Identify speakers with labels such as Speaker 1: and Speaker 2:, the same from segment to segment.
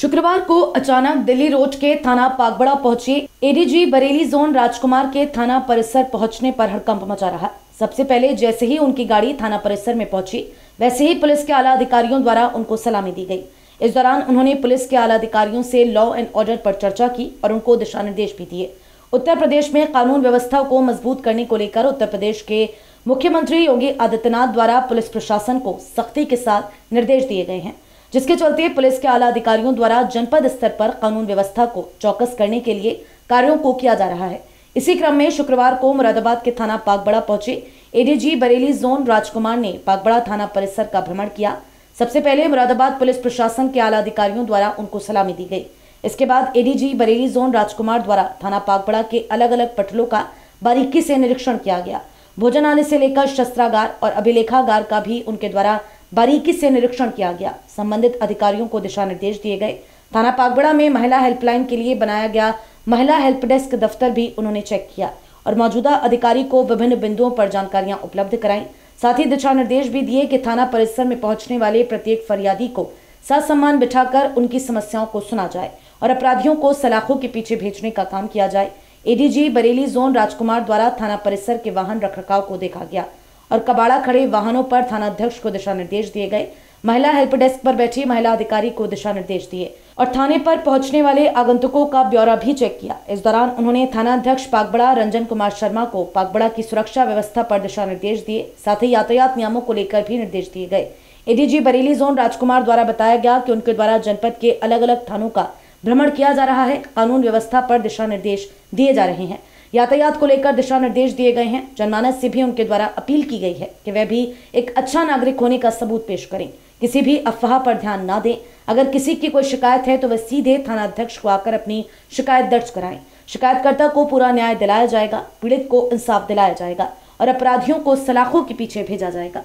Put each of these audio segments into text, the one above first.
Speaker 1: शुक्रवार को अचानक दिल्ली रोड के थाना पागबड़ा पहुँचे एडीजी बरेली जोन राजकुमार के थाना परिसर पहुँचने पर हड़कंप मचा रहा। सबसे पहले जैसे ही उनकी गाड़ी थाना परिसर में पहुँची, वैसे ही पुलिस के आला अधिकारियों द्वारा उनको सलामी दी गई। इस दौरान उन्होंने पुलिस के आला अधिकारियों से लॉ एंड ऑर्डर पर चर्चा की और उनको दिशा निर्देश भी दिए। उत्तर प्रदेश में कानून व्यवस्था को मज़बूत करने को लेकर उत्तर प्रदेश के मुख्यमंत्री योगी आदित्यनाथ द्वारा पुलिस प्रशासन को सख्ती के साथ निर्देश दिए गए हैं। जिसके चलते पुलिस के आला अधिकारियों द्वारा जनपद स्तर पर कानून व्यवस्था को चौकस करने के लिए कार्यों को किया जा रहा है। इसी क्रम में शुक्रवार को मुरादाबाद के थाना पागबड़ा पहुँचे एडीजी बरेली जोन राजकुमार ने पागबड़ा थाना परिसर का भ्रमण किया। सबसे पहले मुरादाबाद पुलिस प्रशासन के आला अधिकारियों द्वारा उनको सलामी दी गई। इसके बाद एडीजी बरेली जोन राजकुमार द्वारा थाना पागबड़ा के अलग अलग पटलों का बारीकी से निरीक्षण किया गया। भोजनालय से लेकर शस्त्रागार और अभिलेखागार का भी उनके द्वारा बारीकी से निरीक्षण किया गया। संबंधित अधिकारियों को दिशा निर्देश दिए गए। थाना पागबड़ा में महिला हेल्पलाइन के लिए बनाया गया महिला हेल्प डेस्क दफ्तर भी उन्होंने चेक किया और मौजूदा अधिकारी को विभिन्न बिंदुओं पर जानकारियाँ उपलब्ध कराई। साथ ही दिशा निर्देश भी दिए कि थाना परिसर में पहुँचने वाले प्रत्येक फरियादी को सम्मान बिठाकर उनकी समस्याओं को सुना जाए और अपराधियों को सलाखों के पीछे भेजने का काम किया जाए। एडीजी बरेली जोन राजकुमार द्वारा थाना परिसर के वाहन रखरखाव को देखा गया। और कबाड़ा खड़े वाहनों पर थानाध्यक्ष को दिशा निर्देश दिए गए। महिला हेल्प डेस्क पर बैठी महिला अधिकारी को दिशा निर्देश दिए और थाने पर पहुँचने वाले आगंतुकों का ब्यौरा भी चेक किया। इस दौरान उन्होंने थानाध्यक्ष पागबड़ा रंजन कुमार शर्मा को पागबड़ा की सुरक्षा व्यवस्था पर दिशा निर्देश दिए, साथ ही यातायात नियमों को लेकर भी निर्देश दिए गए। एडीजी बरेली जोन राजकुमार द्वारा बताया गया कि उनके द्वारा जनपद के अलग अलग थानों का भ्रमण किया जा रहा है। कानून व्यवस्था पर दिशा निर्देश दिए जा रहे हैं। यातायात को लेकर दिशा निर्देश दिए गए हैं। जनमानस से भी उनके द्वारा अपील की गई है कि वह भी एक अच्छा नागरिक होने का सबूत पेश करें। किसी भी अफवाह पर ध्यान ना दें। अगर किसी की कोई शिकायत है तो वह सीधे थाना अध्यक्ष को आकर अपनी शिकायत दर्ज कराएँ। शिकायतकर्ता को पूरा न्याय दिलाया जाएगा, पीड़ित को इंसाफ दिलाया जाएगा और अपराधियों को सलाखों के पीछे भेजा जाएगा।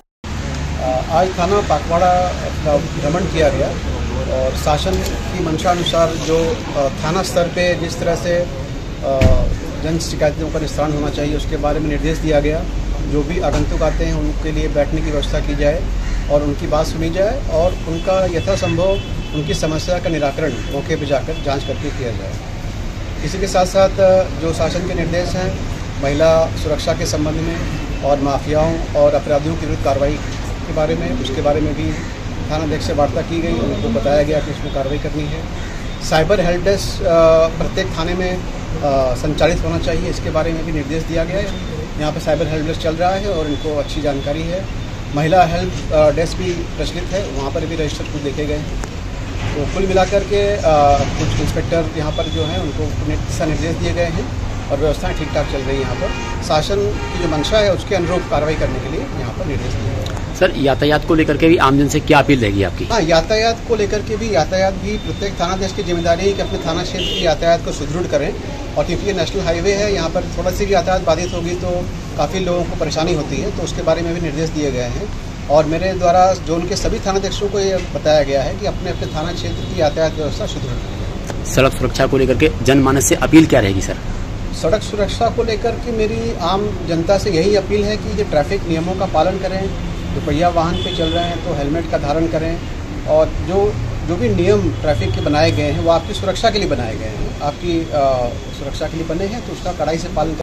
Speaker 2: आज थाना पाकवाड़ा का भ्रमण किया गया और शासन की मंशा अनुसार जो थाना स्तर पे जिस तरह से जन शिकायतों का निस्तारण होना चाहिए, उसके बारे में निर्देश दिया गया। जो भी आगंतुक आते हैं, उनके लिए बैठने की व्यवस्था की जाए और उनकी बात सुनी जाए और उनका यथासंभव उनकी समस्या का निराकरण मौके पर जाकर जाँच करके किया जाए। इसी के साथ साथ, जो शासन के निर्देश हैं, महिला सुरक्षा के संबंध में और माफियाओं और अपराधियों की विरुद्ध कार्रवाई के बारे में, उसके बारे में भी थानाध्यक्ष से वार्ता की गई। उनको बताया गया कि उसमें कार्रवाई करनी है। साइबर हेल्प डेस्क प्रत्येक थाने में संचालित होना चाहिए। इसके बारे में भी निर्देश दिया गया है। यहाँ पर साइबर हेल्प डेस्क चल रहा है और इनको अच्छी जानकारी है। महिला हेल्प डेस्क भी प्रचलित है। वहाँ पर भी रजिस्टर कुछ देखे गए। तो कुल मिलाकर के कुछ इंस्पेक्टर यहाँ पर जो हैं, उनको दिशा निर्देश दिए गए हैं और व्यवस्थाएँ ठीक ठाक चल रही है यहाँ पर। शासन की जो मंशा है, उसके अनुरूप कार्रवाई करने के लिए यहाँ पर निर्देश दिए गए
Speaker 3: सर यातायात को लेकर के भी आमजन से क्या अपील रहेगी आपकी?
Speaker 2: हाँ यातायात को लेकर के भी यातायात भी प्रत्येक थाना देश की ज़िम्मेदारी है कि अपने थाना क्षेत्र की यातायात को सुदृढ़ करें। और क्योंकि ये नेशनल हाईवे है यहाँ पर थोड़ा सी भी यातायात बाधित होगी तो काफ़ी लोगों को परेशानी होती है तो उसके बारे में भी निर्देश दिए गए हैं। और मेरे द्वारा जोन के सभी थानाध्यक्षों को ये बताया गया है कि अपने अपने थाना क्षेत्र की यातायात व्यवस्था सुदृढ़ करें।
Speaker 3: सड़क सुरक्षा को लेकर के जनमानस से अपील क्या रहेगी सर?
Speaker 2: सड़क सुरक्षा को लेकर के मेरी आम जनता से यही अपील है कि ये ट्रैफ़िक नियमों का पालन करें दोपहिया वाहन पे चल रहे हैं तो हेलमेट का धारण करें और जो जो भी नियम ट्रैफ़िक के बनाए गए हैं वो आपकी सुरक्षा के लिए बनाए गए हैं। आपकी आ, सुरक्षा के लिए बने हैं तो उसका कड़ाई से पालन